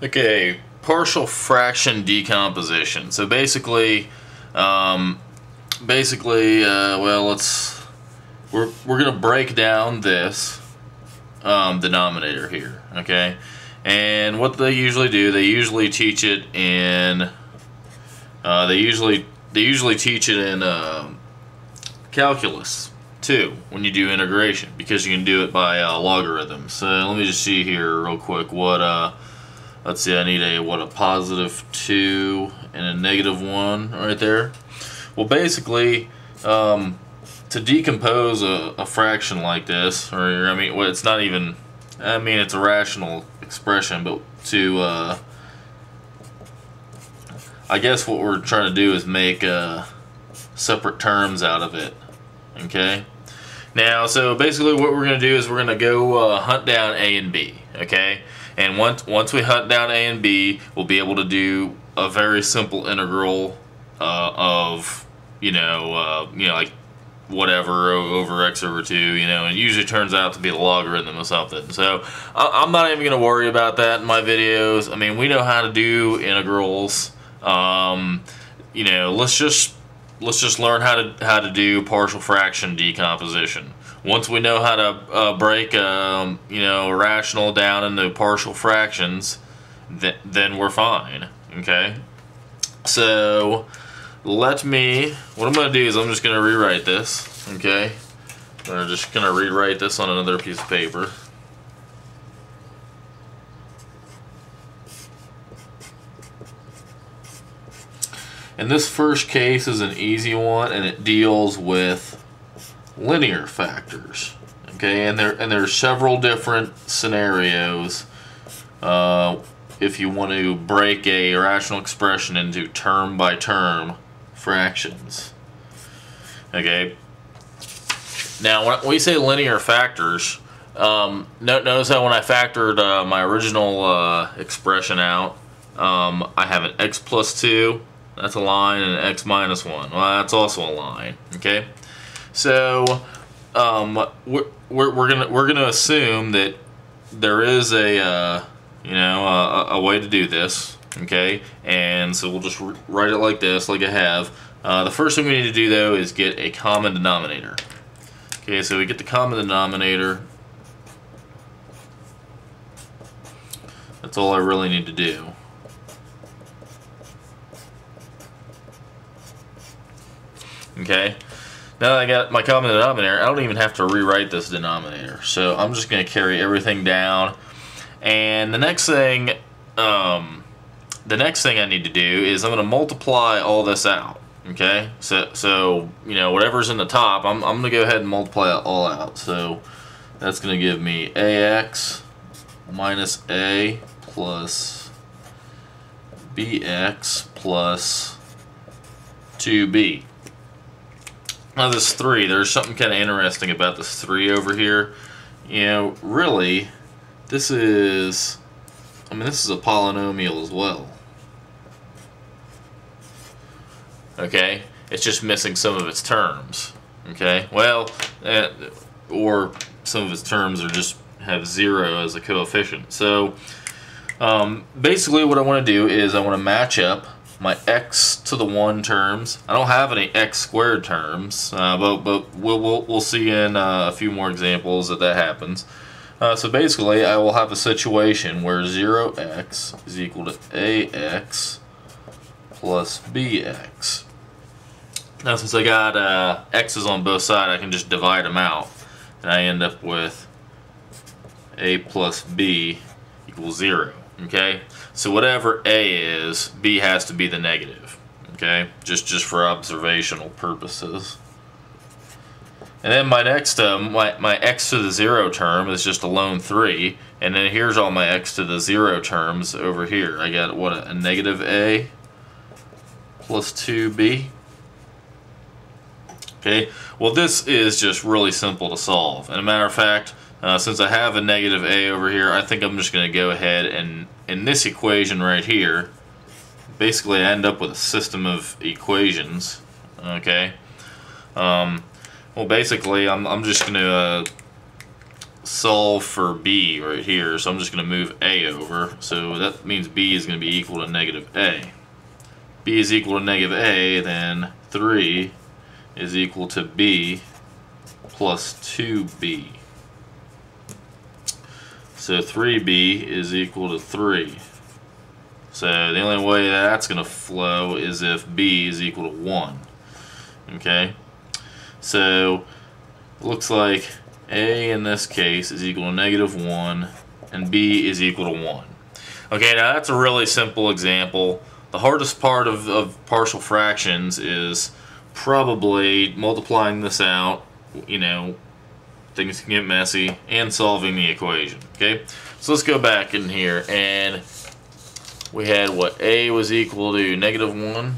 Okay, partial fraction decomposition. So basically, um, basically, uh, well, let's we're we're gonna break down this um, denominator here, okay? And what they usually do, they usually teach it in, uh, they usually they usually teach it in uh, calculus two when you do integration because you can do it by uh, logarithms. So let me just see here real quick what uh let's see I need a what a positive 2 and a negative 1 right there. Well basically um, to decompose a, a, fraction like this or I mean well, it's not even I mean it's a rational expression but to uh, I guess what we're trying to do is make uh, separate terms out of it okay now so basically what we're gonna do is we're gonna go uh, hunt down A and B okay? And once once we hunt down A and B we'll be able to do a very simple integral uh, of you know uh, you know like whatever over x over 2 you know and it usually turns out to be the logarithm of something. So I'm not even gonna worry about that in my videos. I mean we know how to do integrals. Um, you know let's just let's just learn how to how to do partial fraction decomposition. Once we know how to uh, break um, you know a rational down into partial fractions, th then we're fine. Okay, so let me. What I'm going to do is I'm just going to rewrite this. Okay, I'm just going to rewrite this on another piece of paper. And this first case is an easy one and it deals with linear factors. Okay, and there and there's several different scenarios uh, if you want to break a rational expression into term by term fractions. Okay. Now, when we say linear factors, um, notice how when I factored uh, my original uh, expression out, um, I have an x plus 2 that's a line, and x minus 1. Well, that's also a line, okay? So, um, we're, we're, we're gonna we're gonna assume that there is a uh, you know a, a, way to do this, okay? And so we'll just write it like this, like I have. Uh, the first thing we need to do though is get a common denominator. Okay, so we get the common denominator. That's all I really need to do. Okay. Now that I got my common denominator, I don't even have to rewrite this denominator. So I'm just going to carry everything down. And the next thing, um, the next thing I need to do is I'm going to multiply all this out. Okay, so so you know whatever's in the top, I'm I'm going to go ahead and multiply it all out. So that's going to give me ax minus a plus bx plus 2b. Now this 3, there's something kind of interesting about this 3 over here. You know, really, this is, I mean, this is a polynomial as well. Okay? It's just missing some of its terms. Okay? Well, uh, or some of its terms are just have 0 as a coefficient. So, um, basically what I want to do is I want to match up my x to the 1 terms. I don't have any x squared terms, uh, but, but we'll, we'll, we'll see in uh, a few more examples that that happens. Uh, so basically, I will have a situation where 0x is equal to ax plus bx. Now, since I got uh, x's on both sides, I can just divide them out. And I end up with a plus b equals 0. Okay? So whatever A is, B has to be the negative. Okay, just just for observational purposes. And then my next, uh, my, my x to the 0 term is just a lone 3. And then here's all my x to the 0 terms over here. I got, what, a, a negative a plus 2b. Okay, well this is just really simple to solve. And a matter of fact, uh, since I have a negative a over here, I think I'm just going to go ahead and in this equation right here, basically I end up with a system of equations. Okay. Um, well, basically I'm, I'm just going to uh, solve for b right here, so I'm just going to move a over. So that means b is going to be equal to negative a. b is equal to negative a, then 3 is equal to b plus 2b. So 3b is equal to 3. So the only way that's going to flow is if b is equal to 1. Okay? So looks like a in this case is equal to negative 1 and b is equal to 1. Okay, now that's a really simple example. The hardest part of, of partial fractions is probably multiplying this out, you know, things can get messy, and solving the equation, okay? So let's go back in here, and we had what, a was equal to negative 1,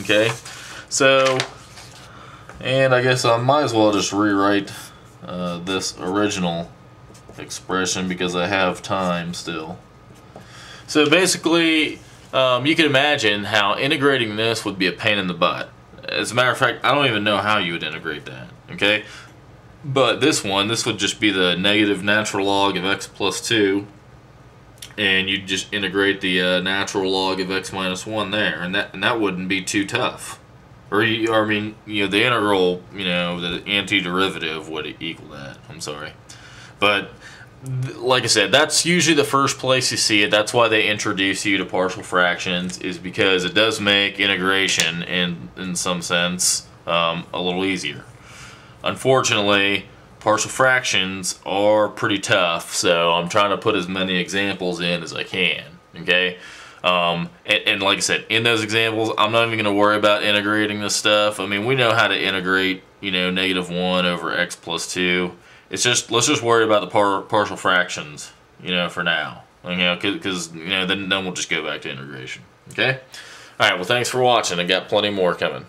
Okay, so, and I guess I might as well just rewrite uh, this original expression because I have time still. So basically, um, you can imagine how integrating this would be a pain in the butt. As a matter of fact, I don't even know how you would integrate that, okay? But this one, this would just be the negative natural log of x plus 2 and you'd just integrate the uh, natural log of x minus 1 there and that and that wouldn't be too tough or, you, or I mean you know the integral you know the antiderivative would equal that I'm sorry but like I said that's usually the first place you see it that's why they introduce you to partial fractions is because it does make integration in in some sense um, a little easier unfortunately partial fractions are pretty tough, so I'm trying to put as many examples in as I can, okay? Um, and, and, like I said, in those examples, I'm not even going to worry about integrating this stuff. I mean, we know how to integrate, you know, negative 1 over x plus 2. It's just, let's just worry about the par partial fractions, you know, for now. You know, because, you know, then, then we'll just go back to integration, okay? All right, well, thanks for watching. I got plenty more coming.